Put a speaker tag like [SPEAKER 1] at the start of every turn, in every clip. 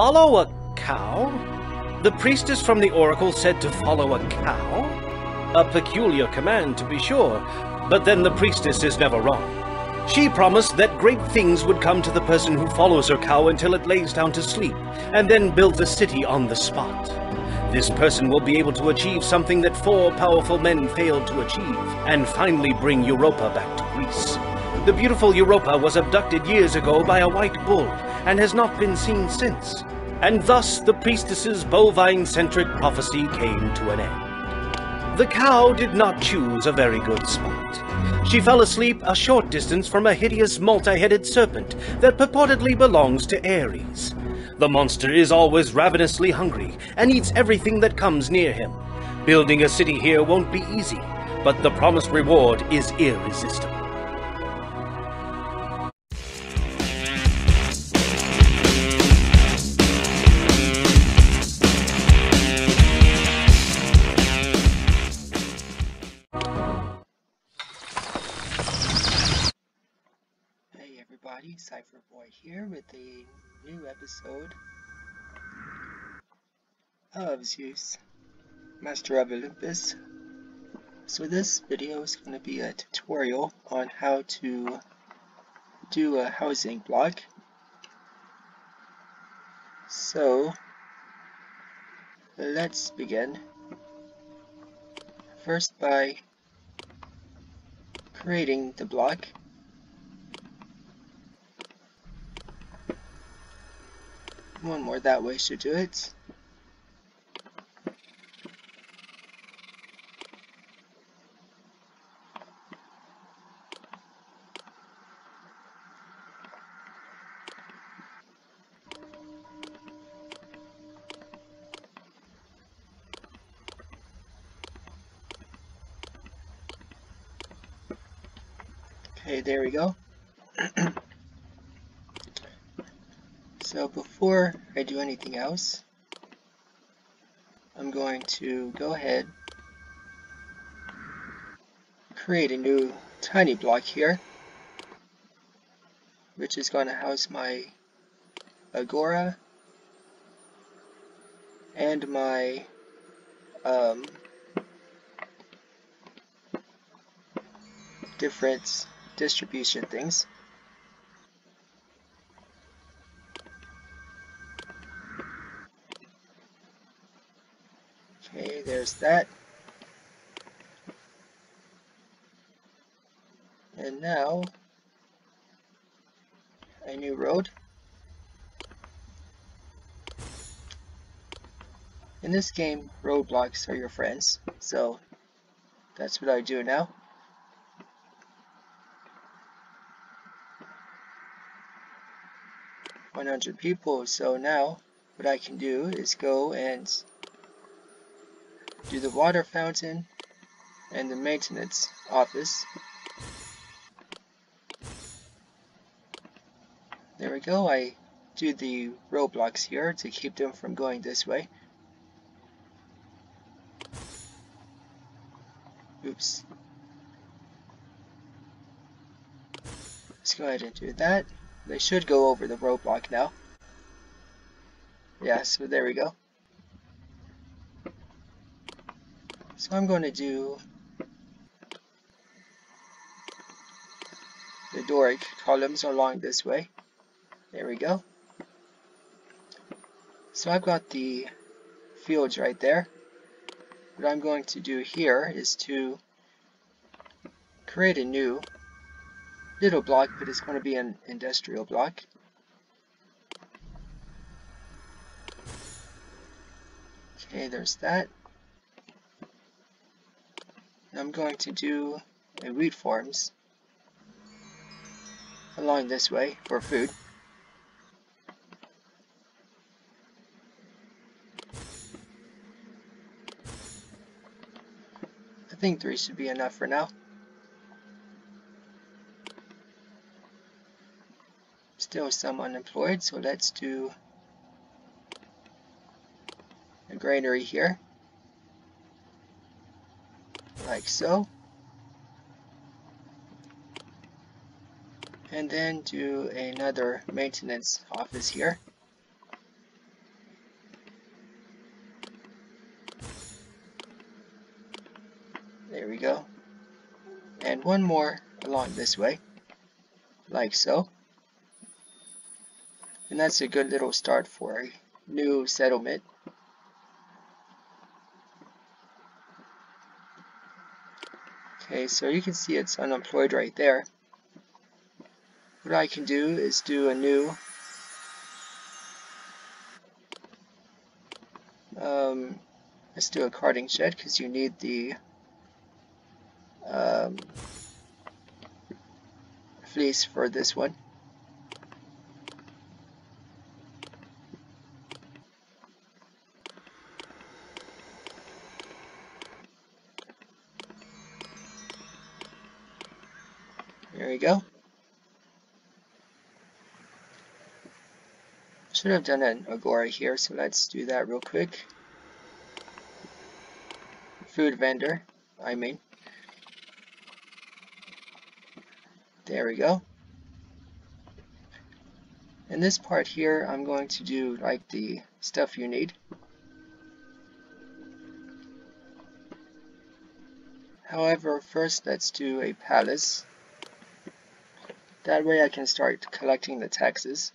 [SPEAKER 1] Follow a cow? The priestess from the oracle said to follow a cow? A peculiar command, to be sure, but then the priestess is never wrong. She promised that great things would come to the person who follows her cow until it lays down to sleep, and then builds a city on the spot. This person will be able to achieve something that four powerful men failed to achieve, and finally bring Europa back to Greece. The beautiful Europa was abducted years ago by a white bull, and has not been seen since. And thus the priestess's bovine-centric prophecy came to an end. The cow did not choose a very good spot. She fell asleep a short distance from a hideous multi-headed serpent that purportedly belongs to Ares. The monster is always ravenously hungry and eats everything that comes near him. Building a city here won't be easy, but the promised reward is irresistible.
[SPEAKER 2] Here with a new episode of Zeus, Master of Olympus. So this video is going to be a tutorial on how to do a housing block. So let's begin. First by creating the block. One more that way should do it. Okay, there we go. So before I do anything else, I'm going to go ahead, create a new tiny block here, which is going to house my agora and my um, different distribution things. There's that. And now, a new road. In this game, roadblocks are your friends, so that's what I do now. One hundred people, so now what I can do is go and do the water fountain and the maintenance office. There we go, I do the roadblocks here to keep them from going this way. Oops. Let's go ahead and do that. They should go over the roadblock now. Yeah, so there we go. So I'm going to do the Doric columns along this way. There we go. So I've got the fields right there. What I'm going to do here is to create a new little block, but it's going to be an industrial block. Okay, there's that. I'm going to do a wheat farms along this way for food. I think three should be enough for now. Still some unemployed, so let's do a granary here like so. And then do another maintenance office here. There we go. And one more along this way, like so. And that's a good little start for a new settlement. Okay, so you can see it's unemployed right there. What I can do is do a new um, let's do a carding shed because you need the um, fleece for this one. There we go. Should have done an Agora here, so let's do that real quick. Food vendor, I mean. There we go. In this part here, I'm going to do like the stuff you need. However, first let's do a palace. That way I can start collecting the taxes.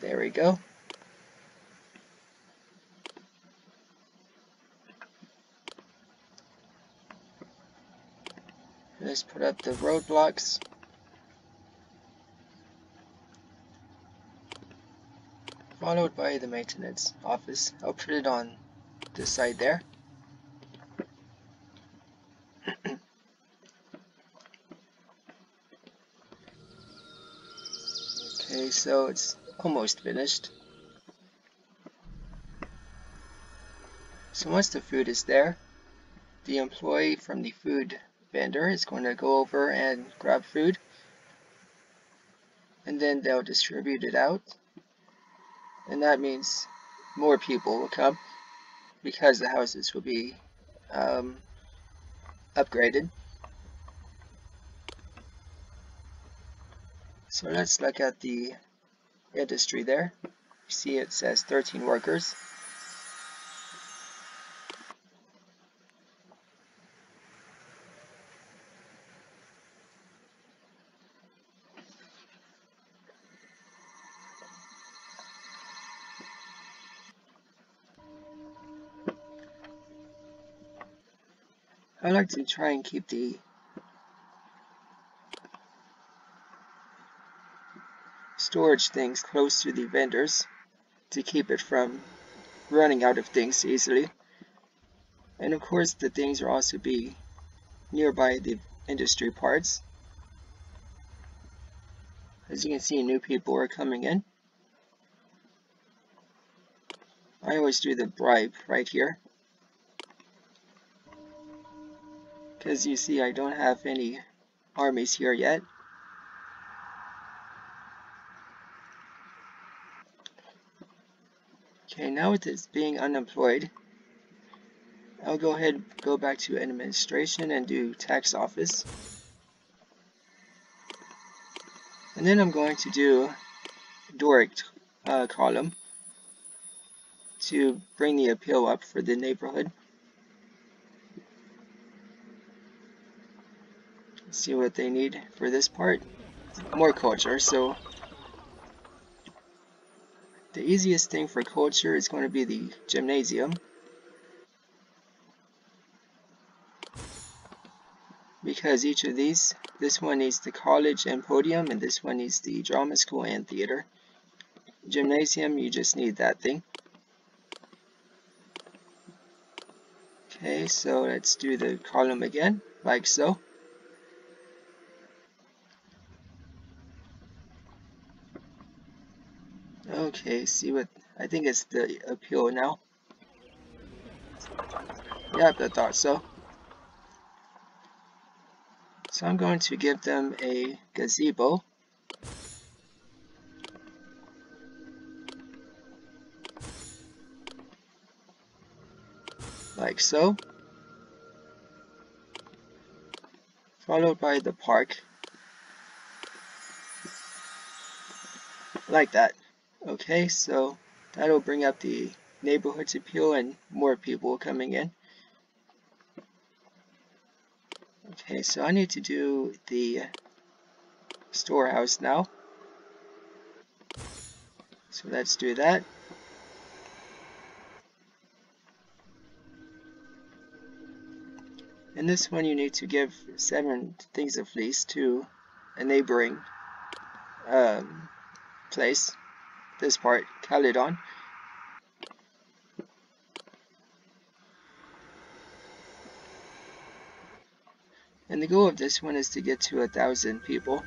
[SPEAKER 2] There we go. Let's put up the roadblocks. Followed by the maintenance office. I'll put it on this side there. Okay, so it's almost finished. So once the food is there, the employee from the food vendor is going to go over and grab food and then they'll distribute it out and that means more people will come because the houses will be um, upgraded. So let's look at the industry there. You see it says 13 workers. I like to try and keep the storage things close to the vendors to keep it from running out of things easily. And of course the things will also be nearby the industry parts. As you can see new people are coming in. I always do the bribe right here. Because you see I don't have any armies here yet. Okay, now with this being unemployed, I'll go ahead go back to administration and do tax office. And then I'm going to do Doric uh, column to bring the appeal up for the neighborhood. See what they need for this part. More culture, so the easiest thing for culture is going to be the gymnasium. Because each of these, this one needs the college and podium, and this one needs the drama school and theater. Gymnasium, you just need that thing. Okay, so let's do the column again, like so. Okay, see what, I think it's the appeal now. Yep, I thought so. So I'm going to give them a gazebo. Like so. Followed by the park. Like that. Okay, so that'll bring up the neighborhood's appeal and more people coming in. Okay, so I need to do the storehouse now. So let's do that. In this one you need to give seven things of fleece to a neighboring um, place. This part, Caledon. And the goal of this one is to get to a thousand people.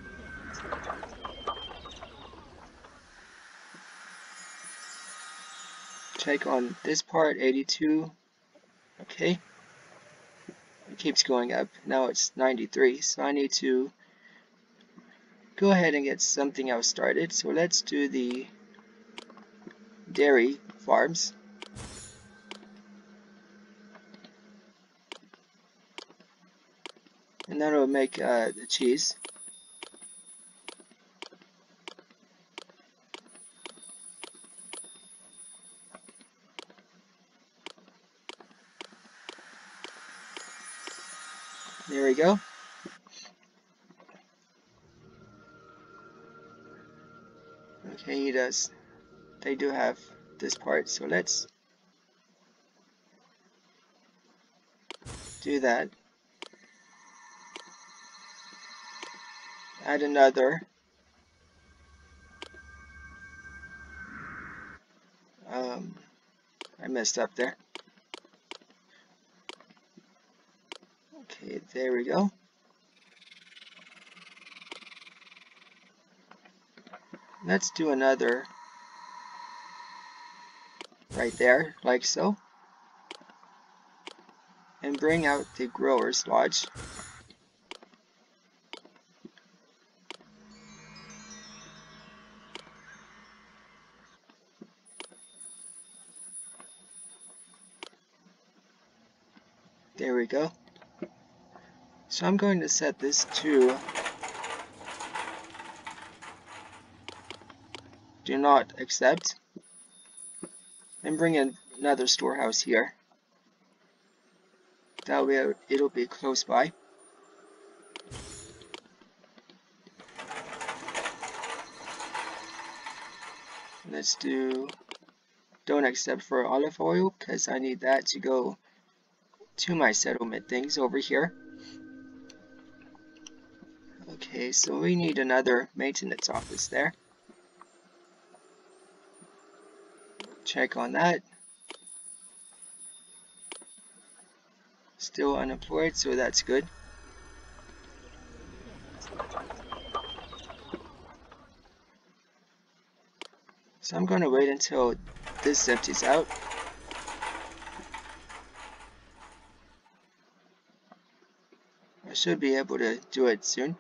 [SPEAKER 2] Check on this part, 82. Okay. It keeps going up. Now it's 93. So I need to go ahead and get something else started. So let's do the dairy farms. and then it'll make uh, the cheese. There we go. Okay, he does. They do have this part, so let's do that. add another. Um, I messed up there. Okay there we go. Let's do another right there like so. And bring out the grower's lodge. There we go. So I'm going to set this to do not accept and bring in another storehouse here. That way it'll be close by. Let's do don't accept for olive oil because I need that to go to my settlement things over here. Okay, so we need another maintenance office there. Check on that. Still unemployed, so that's good. So I'm going to wait until this empties out. I should be able to do it soon.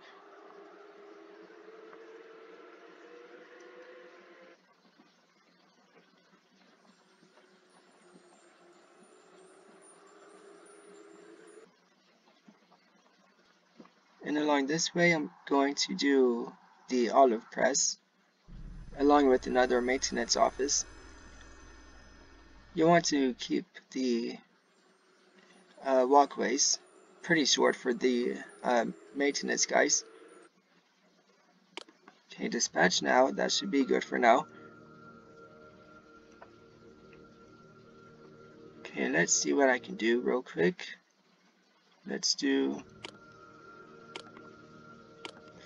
[SPEAKER 2] And along this way I'm going to do the olive press along with another maintenance office. You want to keep the uh, walkways pretty short for the uh, maintenance guys. Okay, dispatch now. That should be good for now. Okay, let's see what I can do real quick. Let's do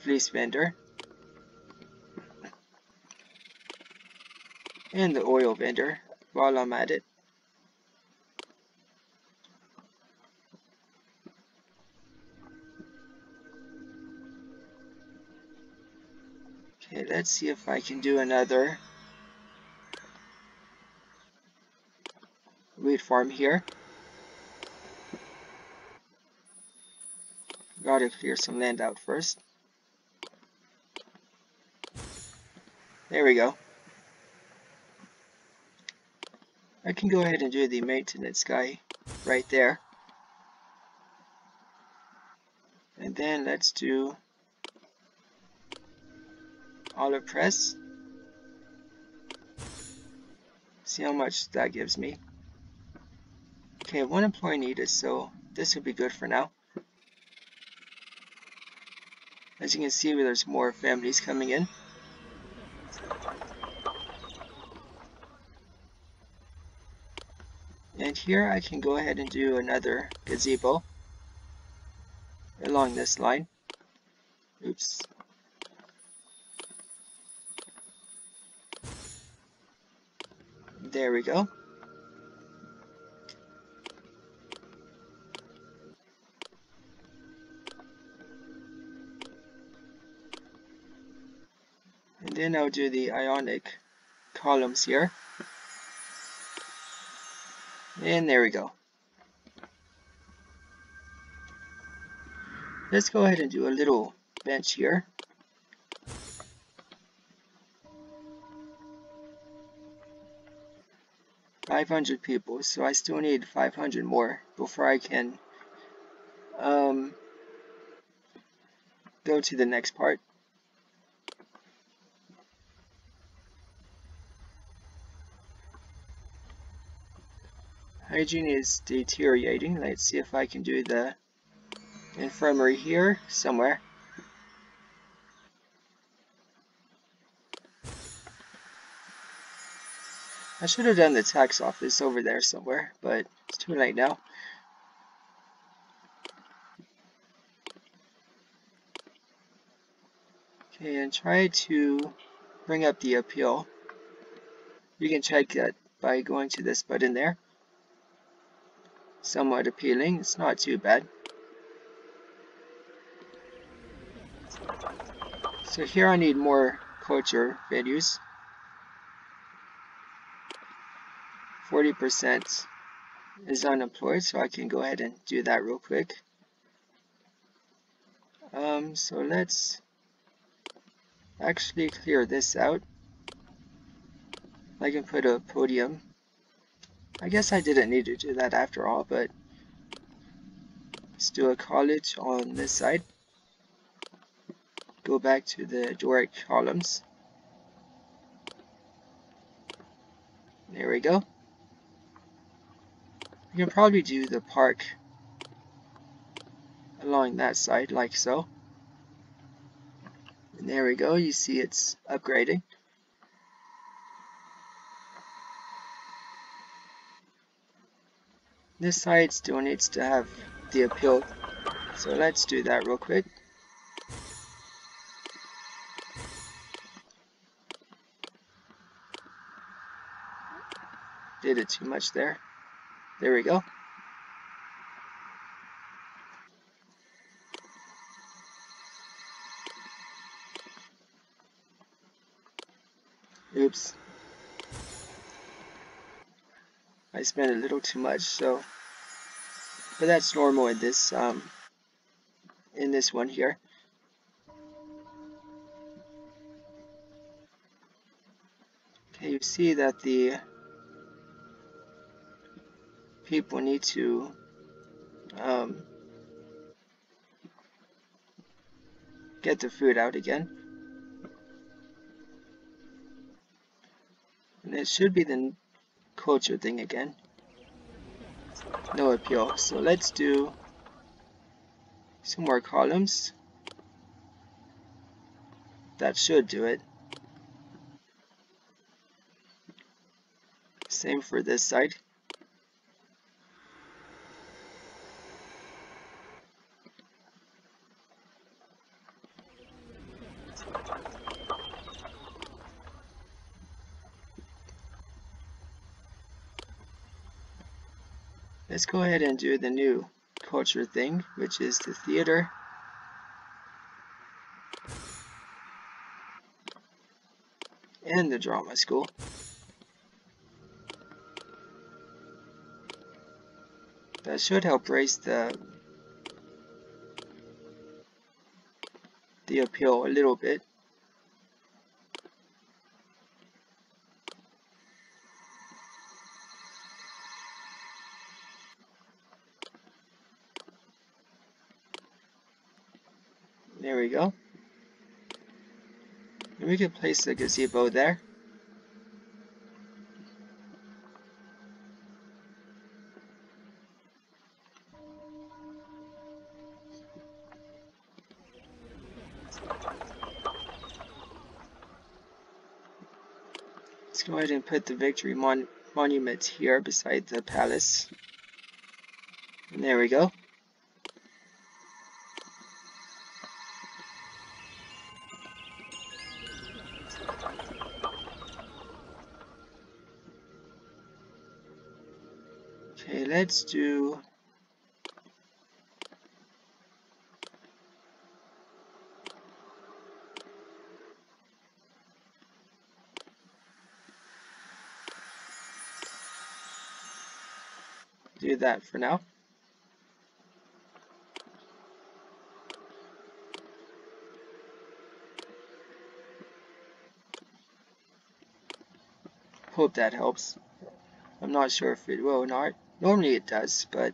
[SPEAKER 2] fleece vendor. And the oil vendor while I'm at it. Okay, let's see if I can do another wheat farm here. Gotta clear some land out first. There we go. I can go ahead and do the maintenance guy right there. And then let's do olive press. See how much that gives me. Okay, one employee needed, so this will be good for now. As you can see, there's more families coming in. Here I can go ahead and do another gazebo along this line. Oops. There we go. And then I'll do the ionic columns here. And there we go. Let's go ahead and do a little bench here. Five hundred people, so I still need five hundred more before I can um, go to the next part. Hygiene is deteriorating. Let's see if I can do the infirmary here somewhere. I should have done the tax office over there somewhere, but it's too late now. Okay, and try to bring up the appeal. You can check that by going to this button there somewhat appealing. It's not too bad. So here I need more culture values. 40% is unemployed, so I can go ahead and do that real quick. Um, so let's actually clear this out. I can put a podium I guess I didn't need to do that after all, but let's do a college on this side. Go back to the Doric columns. There we go. You can probably do the park along that side like so. And there we go, you see it's upgrading. This side still needs to have the appeal. So let's do that real quick. Did it too much there. There we go. Oops. I spent a little too much, so but that's normal in this um, in this one here. Okay, you see that the people need to um, get the food out again. And it should be the culture thing again. No appeal. So let's do some more columns. That should do it. Same for this side. Let's go ahead and do the new culture thing, which is the theater. And the drama school. That should help raise the the appeal a little bit. we can place the gazebo there. Let's go ahead and put the victory mon monument here beside the palace. And there we go. Let's do do that for now. Hope that helps. I'm not sure if it will or not. Normally it does, but...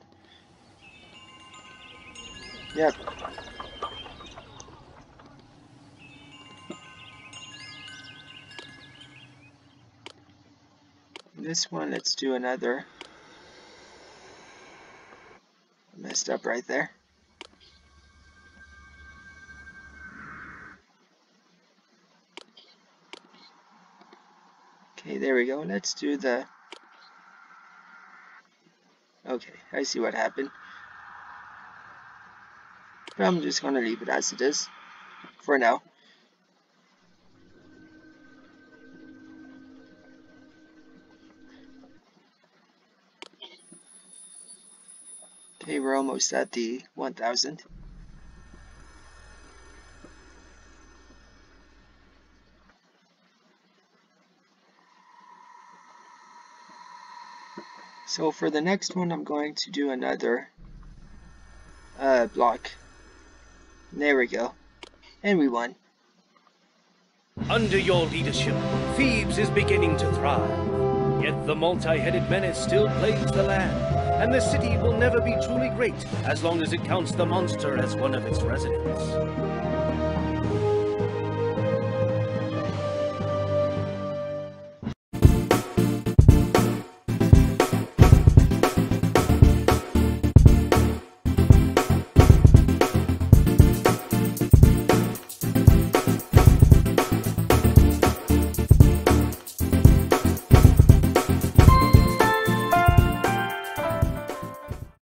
[SPEAKER 2] Yep. This one, let's do another. Messed up right there. Okay, there we go. Let's do the... Okay, I see what happened. I'm just to leave it as it is for now. Okay, we're almost at the 1000. So for the next one, I'm going to do another uh, block. There we go. And we won.
[SPEAKER 1] Under your leadership, Thebes is beginning to thrive. Yet the multi-headed menace still plagues the land, and the city will never be truly great as long as it counts the monster as one of its residents.